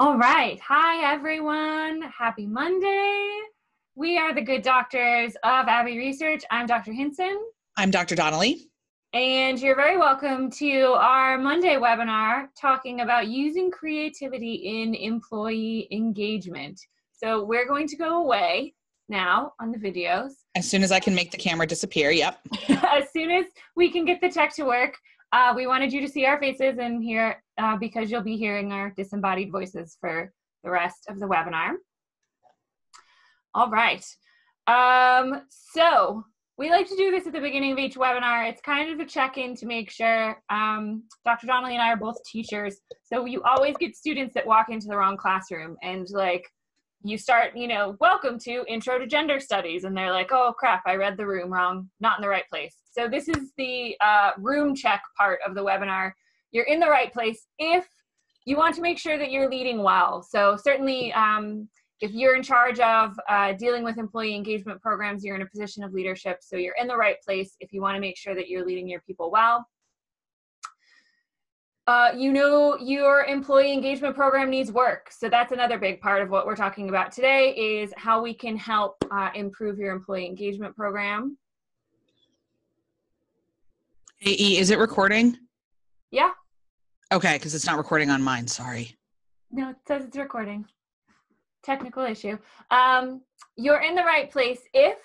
All right. Hi, everyone. Happy Monday. We are the good doctors of Abbey Research. I'm Dr. Hinson. I'm Dr. Donnelly. And you're very welcome to our Monday webinar talking about using creativity in employee engagement. So we're going to go away now on the videos. As soon as I can make the camera disappear, yep. as soon as we can get the tech to work, uh, we wanted you to see our faces and hear uh, because you'll be hearing our disembodied voices for the rest of the webinar. All right. Um, so we like to do this at the beginning of each webinar. It's kind of a check-in to make sure um, Dr. Donnelly and I are both teachers. So you always get students that walk into the wrong classroom and like you start, you know, welcome to Intro to Gender Studies, and they're like, oh crap, I read the room wrong, not in the right place. So this is the uh, room check part of the webinar. You're in the right place if you want to make sure that you're leading well. So certainly, um, if you're in charge of uh, dealing with employee engagement programs, you're in a position of leadership, so you're in the right place if you want to make sure that you're leading your people well. Uh, you know your employee engagement program needs work. So that's another big part of what we're talking about today is how we can help uh, improve your employee engagement program. AE, is it recording? Yeah. Okay, because it's not recording on mine. Sorry. No, it says it's recording. Technical issue. Um, you're in the right place if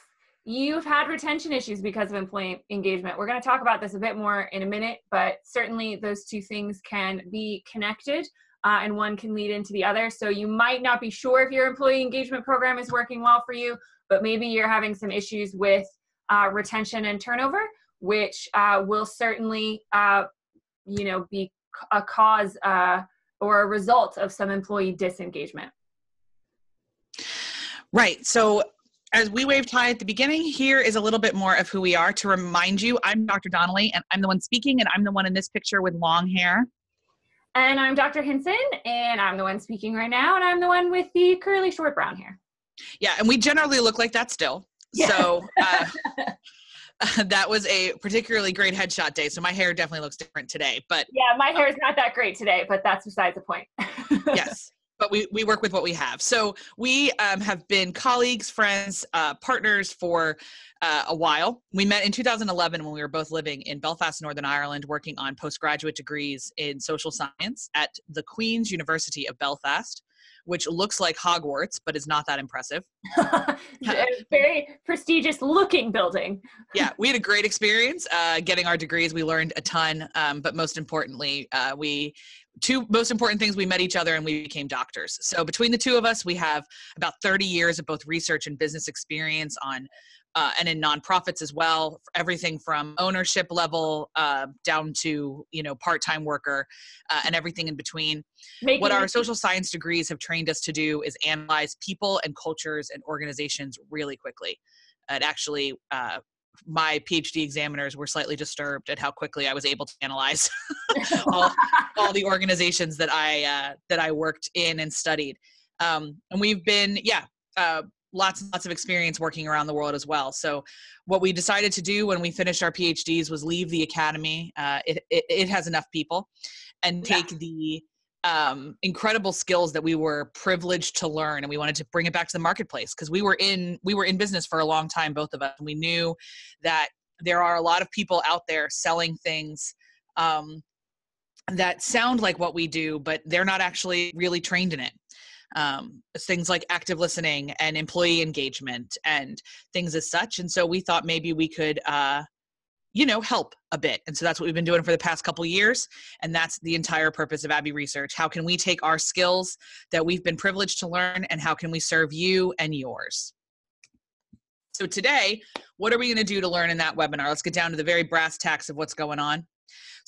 You've had retention issues because of employee engagement. We're going to talk about this a bit more in a minute, but certainly those two things can be connected uh, and one can lead into the other. So you might not be sure if your employee engagement program is working well for you, but maybe you're having some issues with uh, retention and turnover, which uh, will certainly, uh, you know, be a cause uh, or a result of some employee disengagement. Right. So as we waved hi at the beginning, here is a little bit more of who we are to remind you. I'm Dr. Donnelly, and I'm the one speaking, and I'm the one in this picture with long hair. And I'm Dr. Hinson, and I'm the one speaking right now, and I'm the one with the curly short brown hair. Yeah, and we generally look like that still. Yeah. So uh, that was a particularly great headshot day. So my hair definitely looks different today. But yeah, my hair is not that great today, but that's besides the point. yes but we, we work with what we have. So we um, have been colleagues, friends, uh, partners for uh, a while. We met in 2011 when we were both living in Belfast, Northern Ireland, working on postgraduate degrees in social science at the Queen's University of Belfast which looks like Hogwarts, but is not that impressive. very prestigious looking building. yeah, we had a great experience uh, getting our degrees. We learned a ton, um, but most importantly, uh, we two most important things we met each other and we became doctors so between the two of us we have about 30 years of both research and business experience on uh, and in nonprofits as well everything from ownership level uh, down to you know part-time worker uh, and everything in between. Making what our social science degrees have trained us to do is analyze people and cultures and organizations really quickly. It actually uh, my PhD examiners were slightly disturbed at how quickly I was able to analyze all, all, the organizations that I uh, that I worked in and studied. Um, and we've been, yeah, uh, lots and lots of experience working around the world as well. So, what we decided to do when we finished our PhDs was leave the academy. Uh, it, it, it, has enough people, and take yeah. the um, incredible skills that we were privileged to learn, and we wanted to bring it back to the marketplace because we were in we were in business for a long time, both of us, and we knew that there are a lot of people out there selling things. Um, that sound like what we do, but they're not actually really trained in it um, things like active listening and employee engagement and things as such. And so we thought maybe we could, uh, you know, help a bit. And so that's what we've been doing for the past couple years. And that's the entire purpose of Abbey Research. How can we take our skills that we've been privileged to learn and how can we serve you and yours? So today, what are we going to do to learn in that webinar? Let's get down to the very brass tacks of what's going on.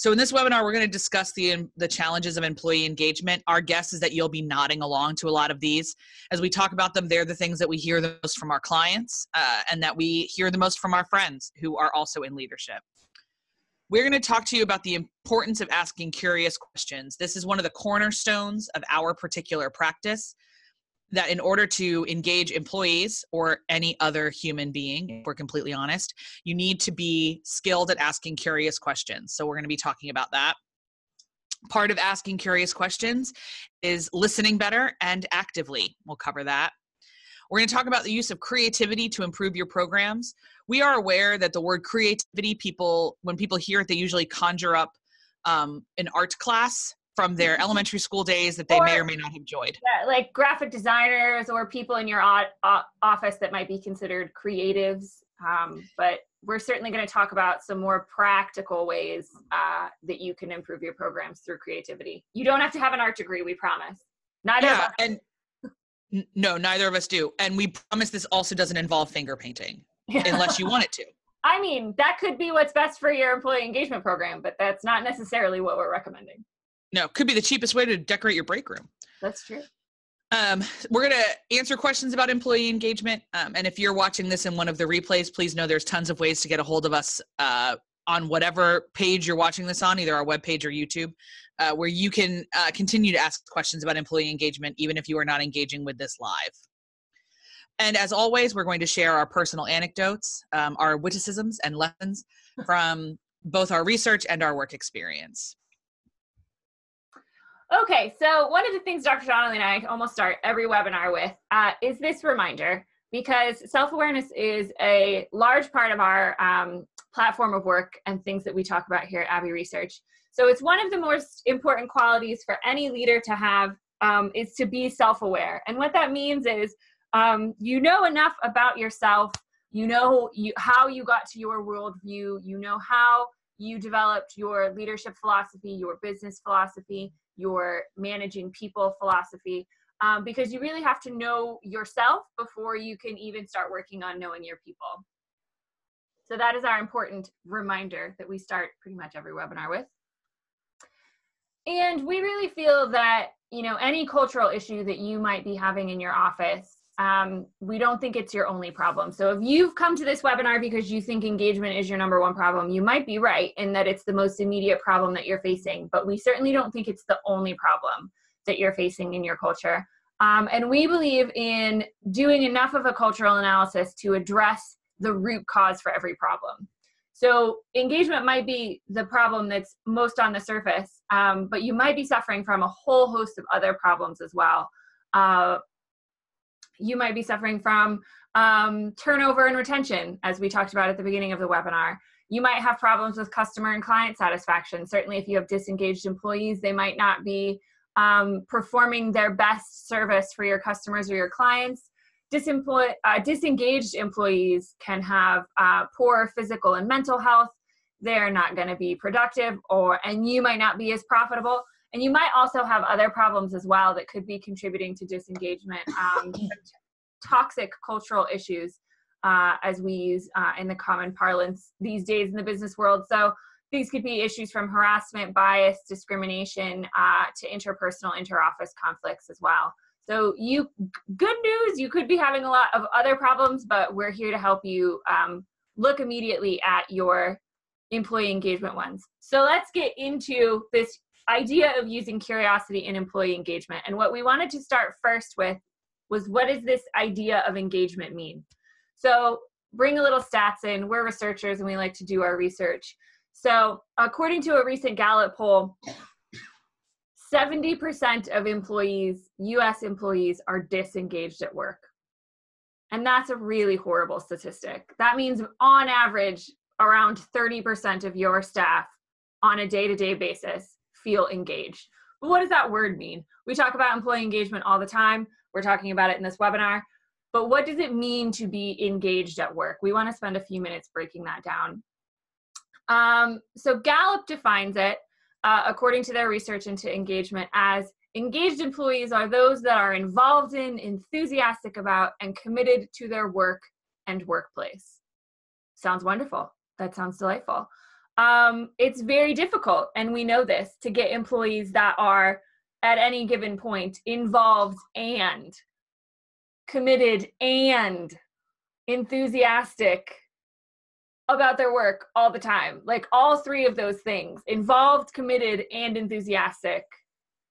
So in this webinar, we're going to discuss the, the challenges of employee engagement. Our guess is that you'll be nodding along to a lot of these. As we talk about them, they're the things that we hear the most from our clients uh, and that we hear the most from our friends who are also in leadership. We're going to talk to you about the importance of asking curious questions. This is one of the cornerstones of our particular practice that in order to engage employees or any other human being, if we're completely honest, you need to be skilled at asking curious questions. So we're going to be talking about that. Part of asking curious questions is listening better and actively. We'll cover that. We're going to talk about the use of creativity to improve your programs. We are aware that the word creativity, people, when people hear it, they usually conjure up um, an art class from their elementary school days that they or, may or may not have enjoyed. Yeah, like graphic designers or people in your office that might be considered creatives. Um, but we're certainly going to talk about some more practical ways uh, that you can improve your programs through creativity. You don't have to have an art degree, we promise. Neither yeah, and no, neither of us do. And we promise this also doesn't involve finger painting unless you want it to. I mean, that could be what's best for your employee engagement program, but that's not necessarily what we're recommending. No, could be the cheapest way to decorate your break room. That's true. Um, we're going to answer questions about employee engagement. Um, and if you're watching this in one of the replays, please know there's tons of ways to get a hold of us uh, on whatever page you're watching this on, either our webpage or YouTube, uh, where you can uh, continue to ask questions about employee engagement, even if you are not engaging with this live. And as always, we're going to share our personal anecdotes, um, our witticisms, and lessons from both our research and our work experience. Okay, so one of the things Dr. Donnelly and I almost start every webinar with uh, is this reminder because self awareness is a large part of our um, platform of work and things that we talk about here at Abbey Research. So it's one of the most important qualities for any leader to have um, is to be self aware. And what that means is um, you know enough about yourself, you know you, how you got to your worldview, you know how you developed your leadership philosophy, your business philosophy your managing people philosophy um, because you really have to know yourself before you can even start working on knowing your people. So that is our important reminder that we start pretty much every webinar with. And we really feel that, you know, any cultural issue that you might be having in your office um, we don't think it's your only problem. So if you've come to this webinar because you think engagement is your number one problem, you might be right in that it's the most immediate problem that you're facing, but we certainly don't think it's the only problem that you're facing in your culture. Um, and we believe in doing enough of a cultural analysis to address the root cause for every problem. So engagement might be the problem that's most on the surface, um, but you might be suffering from a whole host of other problems as well. Uh, you might be suffering from um, turnover and retention, as we talked about at the beginning of the webinar. You might have problems with customer and client satisfaction. Certainly, if you have disengaged employees, they might not be um, performing their best service for your customers or your clients. Disemploy- uh, disengaged employees can have uh, poor physical and mental health. They're not going to be productive, or and you might not be as profitable. And you might also have other problems as well that could be contributing to disengagement, um, toxic cultural issues, uh, as we use uh, in the common parlance these days in the business world. So these could be issues from harassment, bias, discrimination, uh, to interpersonal, interoffice conflicts as well. So you, good news, you could be having a lot of other problems, but we're here to help you um, look immediately at your employee engagement ones. So let's get into this idea of using curiosity in employee engagement. And what we wanted to start first with was what does this idea of engagement mean? So bring a little stats in. We're researchers and we like to do our research. So according to a recent Gallup poll, 70% of employees, US employees, are disengaged at work. And that's a really horrible statistic. That means, on average, around 30% of your staff on a day to day basis feel engaged. But what does that word mean? We talk about employee engagement all the time. We're talking about it in this webinar. But what does it mean to be engaged at work? We want to spend a few minutes breaking that down. Um, so Gallup defines it, uh, according to their research into engagement, as engaged employees are those that are involved in, enthusiastic about, and committed to their work and workplace. Sounds wonderful. That sounds delightful um, it's very difficult, and we know this, to get employees that are at any given point involved and committed and enthusiastic about their work all the time. Like all three of those things involved, committed, and enthusiastic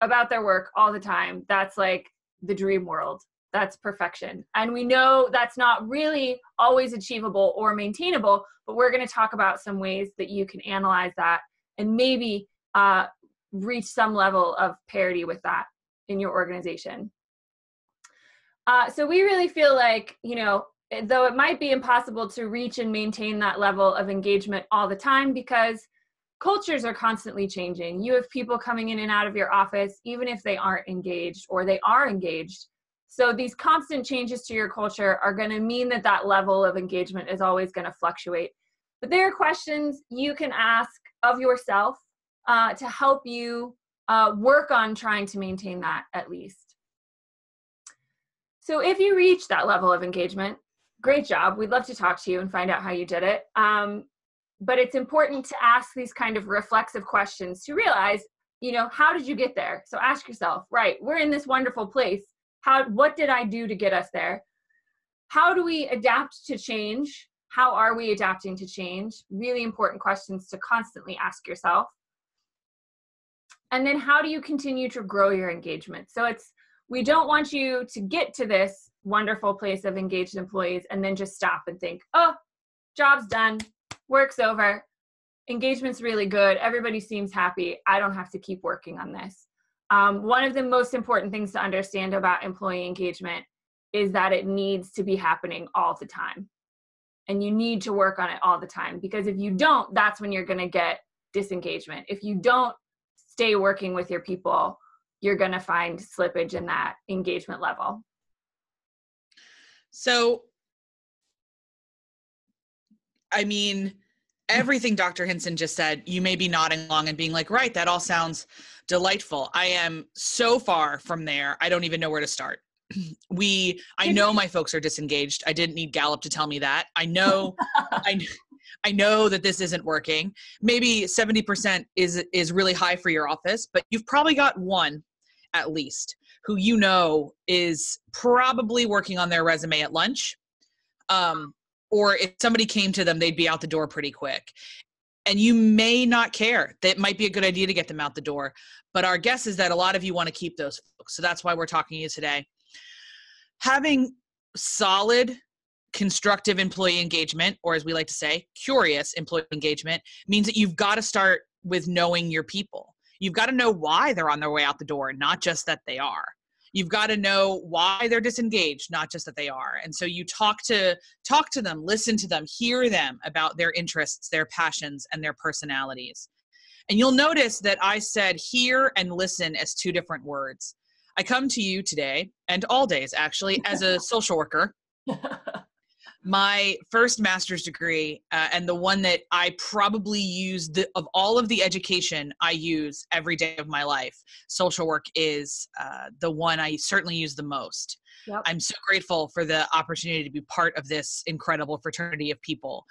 about their work all the time. That's like the dream world that's perfection. And we know that's not really always achievable or maintainable, but we're going to talk about some ways that you can analyze that and maybe uh, reach some level of parity with that in your organization. Uh, so we really feel like, you know, though it might be impossible to reach and maintain that level of engagement all the time because cultures are constantly changing. You have people coming in and out of your office, even if they aren't engaged or they are engaged. So these constant changes to your culture are going to mean that that level of engagement is always going to fluctuate. But there are questions you can ask of yourself uh, to help you uh, work on trying to maintain that at least. So if you reach that level of engagement, great job. We'd love to talk to you and find out how you did it. Um, but it's important to ask these kind of reflexive questions to realize you know how did you get there so ask yourself right we're in this wonderful place how what did i do to get us there? How do we adapt to change? How are we adapting to change? Really important questions to constantly ask yourself. And then how do you continue to grow your engagement? So it's we don't want you to get to this wonderful place of engaged employees and then just stop and think oh job's done. Work's over. Engagement's really good. Everybody seems happy. I don't have to keep working on this um, one of the most important things to understand about employee engagement is that it needs to be happening all the time and you need to work on it all the time because if you don't that's when you're going to get disengagement if you don't stay working with your people you're going to find slippage in that engagement level so i mean everything Dr. Hinson just said, you may be nodding along and being like, right, that all sounds delightful. I am so far from there. I don't even know where to start. We, I know my folks are disengaged. I didn't need Gallup to tell me that. I know, I, I know that this isn't working. Maybe 70% is is really high for your office, but you've probably got one at least who you know is probably working on their resume at lunch. Um, or if somebody came to them, they'd be out the door pretty quick. And you may not care. That might be a good idea to get them out the door. But our guess is that a lot of you want to keep those folks. So that's why we're talking to you today. Having solid, constructive employee engagement, or as we like to say, curious employee engagement, means that you've got to start with knowing your people. You've got to know why they're on their way out the door, not just that they are you've got to know why they're disengaged not just that they are. And so you talk to talk to them listen to them hear them about their interests their passions and their personalities. And you'll notice that i said hear and listen as two different words. I come to you today and all days actually as a social worker my first master's degree uh, and the one that I probably use the, of all of the education I use every day of my life. Social work is uh, the one I certainly use the most. Yep. I'm so grateful for the opportunity to be part of this incredible fraternity of people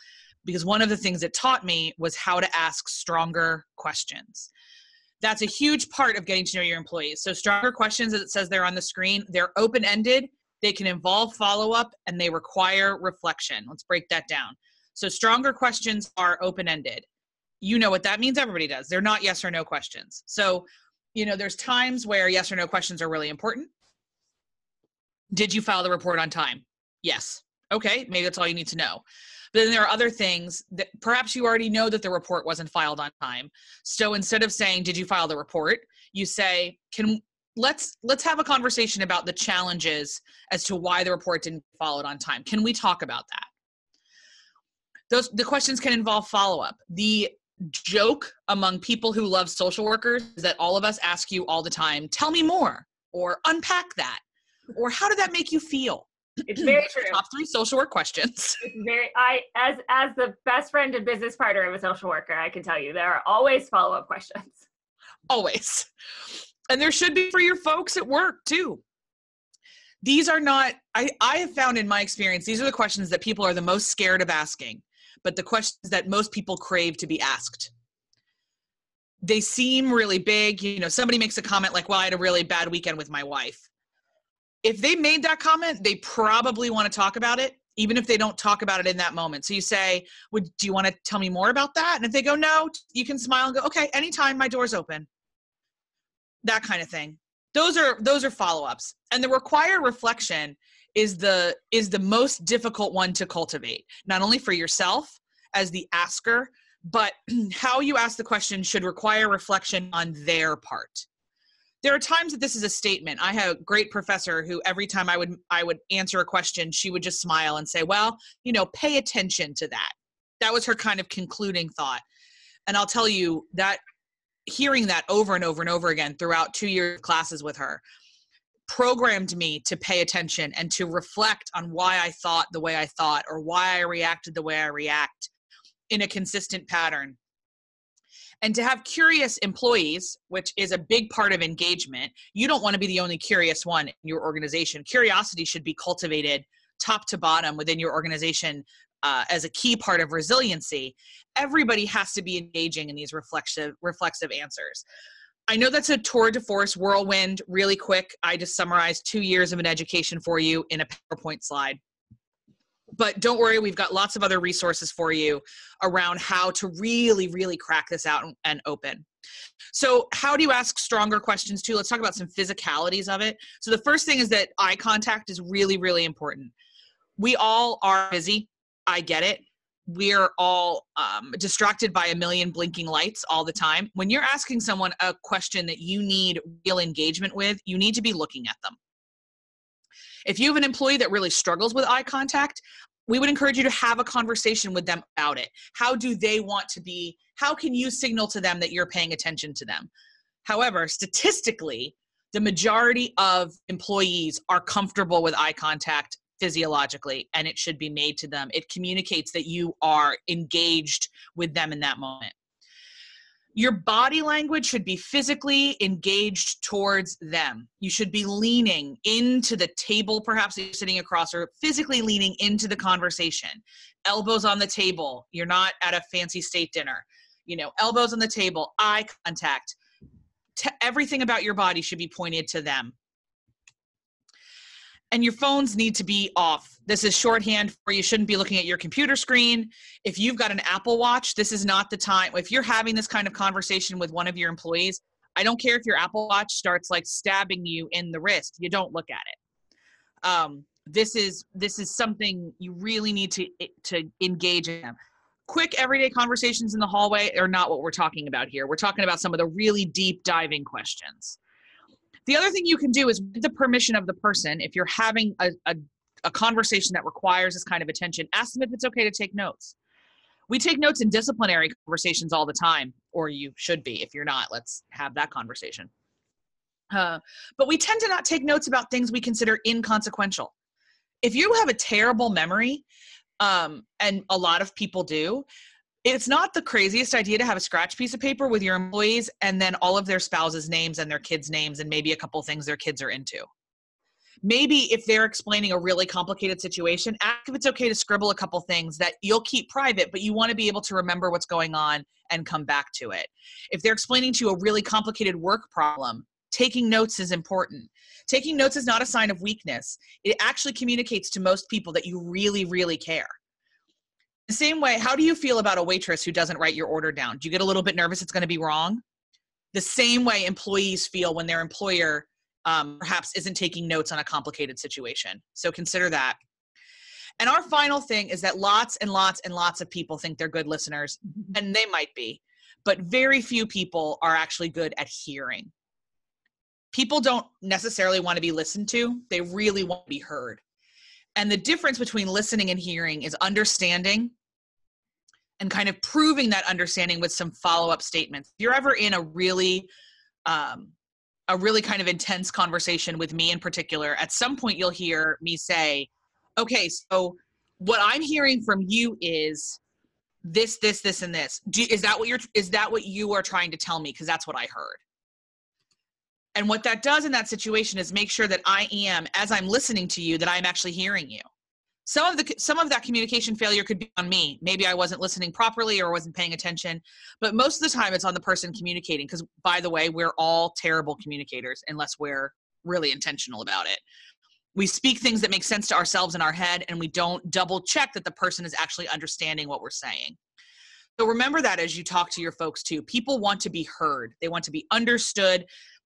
because one of the things it taught me was how to ask stronger questions. That's a huge part of getting to know your employees. So, stronger questions, as it says there on the screen, they're open ended they can involve follow up and they require reflection. Let's break that down. So, stronger questions are open ended. You know what that means? Everybody does. They're not yes or no questions. So, you know, there's times where yes or no questions are really important. Did you file the report on time? Yes. Okay, maybe that's all you need to know. But then there are other things that perhaps you already know that the report wasn't filed on time. So instead of saying, Did you file the report? you say, Can let's let's have a conversation about the challenges as to why the report didn't follow it on time. Can we talk about that? Those the questions can involve follow-up. The joke among people who love social workers is that all of us ask you all the time, tell me more, or unpack that, or how did that make you feel? It's very true. Top three social work questions. It's very I as as the best friend and business partner of a social worker, I can tell you there are always follow-up questions. Always and there should be for your folks at work too. These are not I, I have found in my experience these are the questions that people are the most scared of asking but the questions that most people crave to be asked. They seem really big you know somebody makes a comment like well i had a really bad weekend with my wife. If they made that comment they probably want to talk about it even if they don't talk about it in that moment. So you say would do you want to tell me more about that? And if they go no you can smile and go okay anytime my door's open that kind of thing. Those are those are follow-ups. And the required reflection is the is the most difficult one to cultivate not only for yourself as the asker but how you ask the question should require reflection on their part. There are times that this is a statement. I had a great professor who every time i would i would answer a question she would just smile and say well you know pay attention to that. That was her kind of concluding thought. And i'll tell you that hearing that over and over and over again throughout two years of classes with her programmed me to pay attention and to reflect on why i thought the way i thought or why i reacted the way i react in a consistent pattern. And to have curious employees which is a big part of engagement you don't want to be the only curious one in your organization. Curiosity should be cultivated top to bottom within your organization uh, as a key part of resiliency everybody has to be engaging in these reflexive reflexive answers. I know that's a tour de force whirlwind really quick. I just summarized two years of an education for you in a powerpoint slide. But don't worry we've got lots of other resources for you around how to really really crack this out and, and open. So how do you ask stronger questions too? Let's talk about some physicalities of it. So the first thing is that eye contact is really really important. We all are busy i get it we're all um, distracted by a million blinking lights all the time when you're asking someone a question that you need real engagement with you need to be looking at them if you have an employee that really struggles with eye contact we would encourage you to have a conversation with them about it. How do they want to be? How can you signal to them that you're paying attention to them? However, statistically, the majority of employees are comfortable with eye contact physiologically and it should be made to them. It communicates that you are engaged with them in that moment your body language should be physically engaged towards them. You should be leaning into the table, perhaps you're sitting across, or physically leaning into the conversation. Elbows on the table. You're not at a fancy state dinner. You know, elbows on the table, eye contact. T- everything about your body should be pointed to them and your phones need to be off. This is shorthand for you shouldn't be looking at your computer screen. If you've got an Apple Watch, this is not the time. If you're having this kind of conversation with one of your employees, I don't care if your Apple Watch starts like stabbing you in the wrist. You don't look at it. Um, this is this is something you really need to to engage in. Quick everyday conversations in the hallway are not what we're talking about here. We're talking about some of the really deep diving questions. The other thing you can do is with the permission of the person, if you're having a, a, a conversation that requires this kind of attention, ask them if it's okay to take notes. We take notes in disciplinary conversations all the time, or you should be. If you're not, let's have that conversation. Uh, but we tend to not take notes about things we consider inconsequential. If you have a terrible memory, um, and a lot of people do, it's not the craziest idea to have a scratch piece of paper with your employees and then all of their spouses' names and their kids' names and maybe a couple things their kids are into. Maybe if they're explaining a really complicated situation, ask if it's okay to scribble a couple things that you'll keep private, but you want to be able to remember what's going on and come back to it. If they're explaining to you a really complicated work problem, taking notes is important. Taking notes is not a sign of weakness. It actually communicates to most people that you really, really care the same way, how do you feel about a waitress who doesn't write your order down? Do you get a little bit nervous it's going to be wrong? The same way employees feel when their employer um, perhaps isn't taking notes on a complicated situation. So consider that. And our final thing is that lots and lots and lots of people think they're good listeners, mm-hmm. and they might be, but very few people are actually good at hearing. People don't necessarily want to be listened to, they really want to be heard. And the difference between listening and hearing is understanding and kind of proving that understanding with some follow-up statements. If you're ever in a really um, a really kind of intense conversation with me in particular at some point you'll hear me say okay so what i'm hearing from you is this this this and this. Do, is that what you're is that what you are trying to tell me? Because that's what i heard. And what that does in that situation is make sure that i am as i'm listening to you that i'm actually hearing you some of the some of that communication failure could be on me. Maybe i wasn't listening properly or wasn't paying attention. But most of the time it's on the person communicating because by the way we're all terrible communicators unless we're really intentional about it. We speak things that make sense to ourselves in our head and we don't double check that the person is actually understanding what we're saying. So remember that as you talk to your folks too. People want to be heard. They want to be understood.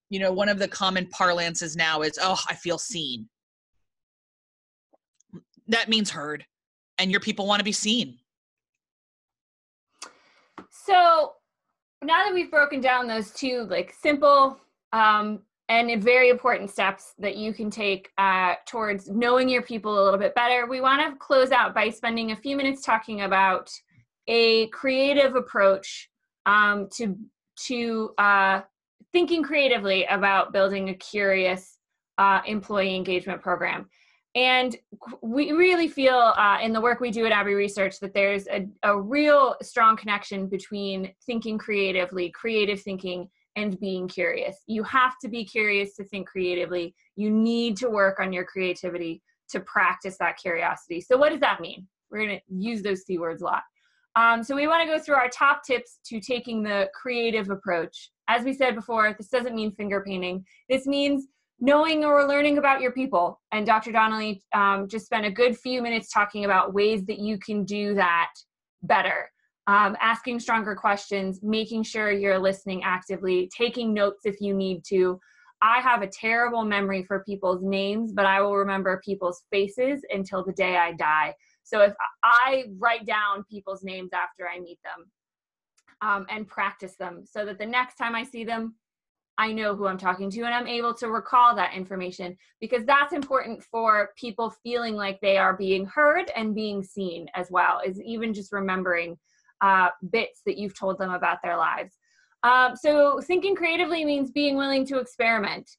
You know one of the common parlances now is oh i feel seen that means heard and your people want to be seen So now that we've broken down those two like simple um, and very important steps that you can take uh, towards knowing your people a little bit better, we want to close out by spending a few minutes talking about a creative approach um, to to uh, thinking creatively about building a curious uh, employee engagement program. And we really feel uh, in the work we do at Abbey Research that there's a, a real strong connection between thinking creatively, creative thinking, and being curious. You have to be curious to think creatively. You need to work on your creativity to practice that curiosity. So, what does that mean? We're going to use those C words a lot. Um, so, we want to go through our top tips to taking the creative approach. As we said before, this doesn't mean finger painting. This means knowing or learning about your people. And Dr. Donnelly um, just spent a good few minutes talking about ways that you can do that better. Um, asking stronger questions, making sure you're listening actively, taking notes if you need to. I have a terrible memory for people's names, but I will remember people's faces until the day I die. So if I write down people's names after I meet them um, and practice them so that the next time I see them, I know who I'm talking to and I'm able to recall that information because that's important for people feeling like they are being heard and being seen as well, is even just remembering uh, bits that you've told them about their lives. Um, so thinking creatively means being willing to experiment.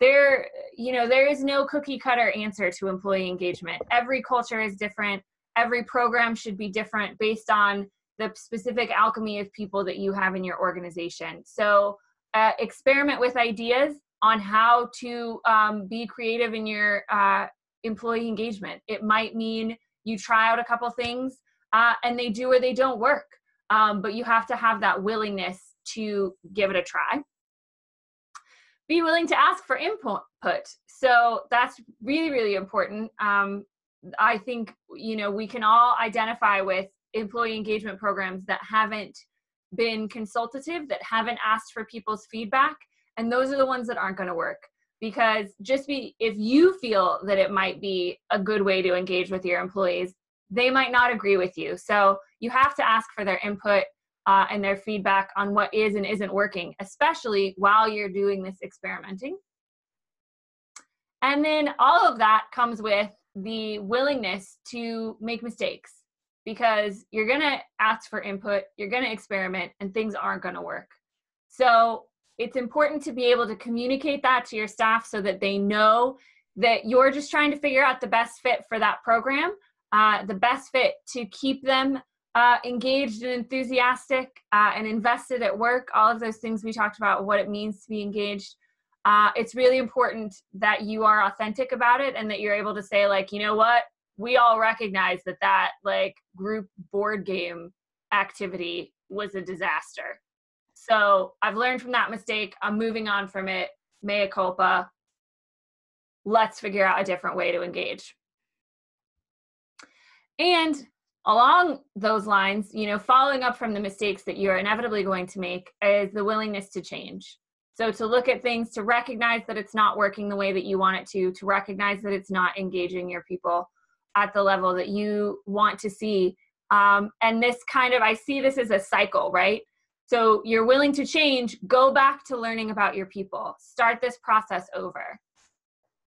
There, you know, there is no cookie cutter answer to employee engagement. Every culture is different. Every program should be different based on the specific alchemy of people that you have in your organization. So uh, experiment with ideas on how to um, be creative in your uh, employee engagement. It might mean you try out a couple things uh, and they do or they don't work, um, but you have to have that willingness to give it a try. Be willing to ask for input. So that's really, really important. Um, I think you know we can all identify with employee engagement programs that haven't been consultative, that haven't asked for people's feedback, and those are the ones that aren't going to work. Because just be if you feel that it might be a good way to engage with your employees, they might not agree with you. So you have to ask for their input uh, and their feedback on what is and isn't working, especially while you're doing this experimenting. And then all of that comes with the willingness to make mistakes because you're going to ask for input, you're going to experiment, and things aren't going to work. So it's important to be able to communicate that to your staff so that they know that you're just trying to figure out the best fit for that program, uh, the best fit to keep them uh, engaged and enthusiastic uh, and invested at work. All of those things we talked about, what it means to be engaged. Uh, it's really important that you are authentic about it and that you're able to say, like, you know what, we all recognize that that like group board game activity was a disaster. So I've learned from that mistake. I'm moving on from it. Mea culpa. Let's figure out a different way to engage. And along those lines, you know, following up from the mistakes that you're inevitably going to make is the willingness to change. So to look at things, to recognize that it's not working the way that you want it to, to recognize that it's not engaging your people, at the level that you want to see. Um, and this kind of, I see this as a cycle, right? So you're willing to change, go back to learning about your people, start this process over.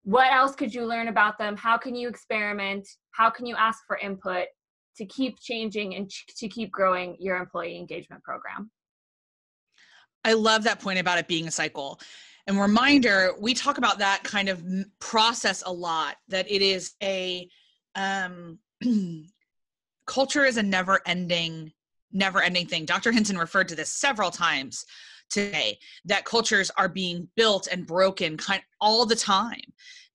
What else could you learn about them? How can you experiment? How can you ask for input to keep changing and to keep growing your employee engagement program? I love that point about it being a cycle. And reminder, we talk about that kind of process a lot, that it is a um, culture is a never ending never ending thing. Dr Hinson referred to this several times today that cultures are being built and broken kind all the time.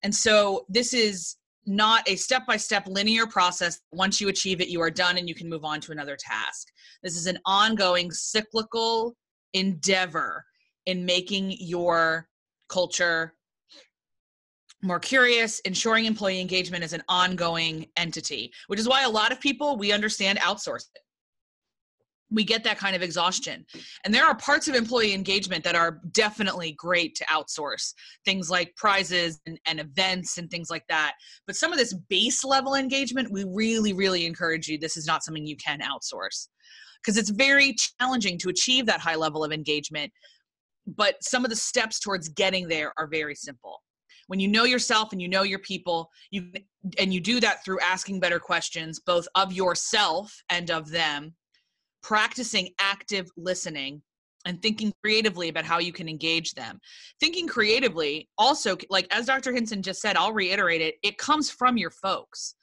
And so this is not a step by step linear process. Once you achieve it you are done and you can move on to another task. This is an ongoing cyclical endeavor in making your culture more curious, ensuring employee engagement is an ongoing entity, which is why a lot of people we understand outsource it. We get that kind of exhaustion. And there are parts of employee engagement that are definitely great to outsource, things like prizes and, and events and things like that. But some of this base level engagement, we really, really encourage you. This is not something you can outsource. because it's very challenging to achieve that high level of engagement. But some of the steps towards getting there are very simple. When you know yourself and you know your people, you and you do that through asking better questions, both of yourself and of them, practicing active listening and thinking creatively about how you can engage them. Thinking creatively also, like as Dr. Hinson just said, I'll reiterate it, it comes from your folks.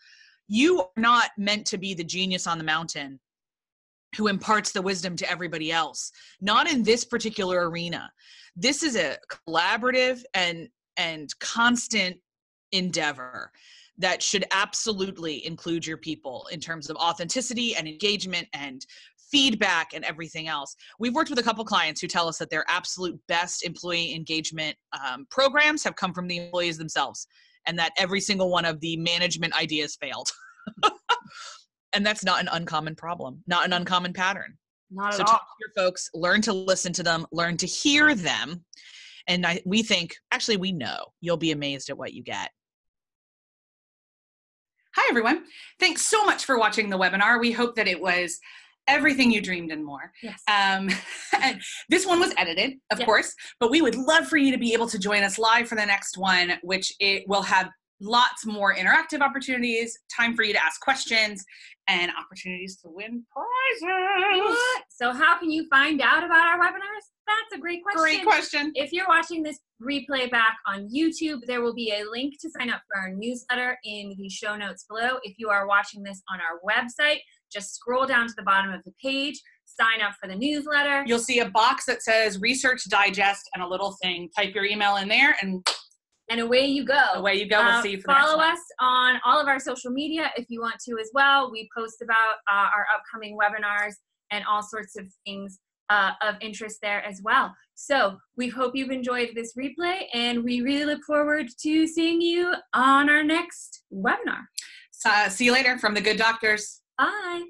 You are not meant to be the genius on the mountain who imparts the wisdom to everybody else. Not in this particular arena. This is a collaborative and and constant endeavor that should absolutely include your people in terms of authenticity and engagement and feedback and everything else. We've worked with a couple clients who tell us that their absolute best employee engagement um, programs have come from the employees themselves, and that every single one of the management ideas failed. and that's not an uncommon problem, not an uncommon pattern. Not so at talk all. to your folks, learn to listen to them, learn to hear them. And I, we think, actually, we know you'll be amazed at what you get. Hi, everyone. Thanks so much for watching the webinar. We hope that it was everything you dreamed and more. Yes. Um, and this one was edited, of Yes. course, but we would love for you to be able to join us live for the next one, which it will have lots more interactive opportunities, time for you to ask questions, and opportunities to win prizes. What? So how can you find out about our webinars? That's a great question. Great question. If you're watching this replay back on YouTube, there will be a link to sign up for our newsletter in the show notes below. If you are watching this on our website, just scroll down to the bottom of the page, sign up for the newsletter. You'll see a box that says Research Digest and a little thing. Type your email in there, and and away you go. away you go. We'll Uh, see you for the next follow us on all of our social media if you want to as well. We post about uh, our upcoming webinars and all sorts of things uh, of interest there as well. So we hope you've enjoyed this replay, and we really look forward to seeing you on our next webinar. Uh, see you later from the Good Doctors. Bye.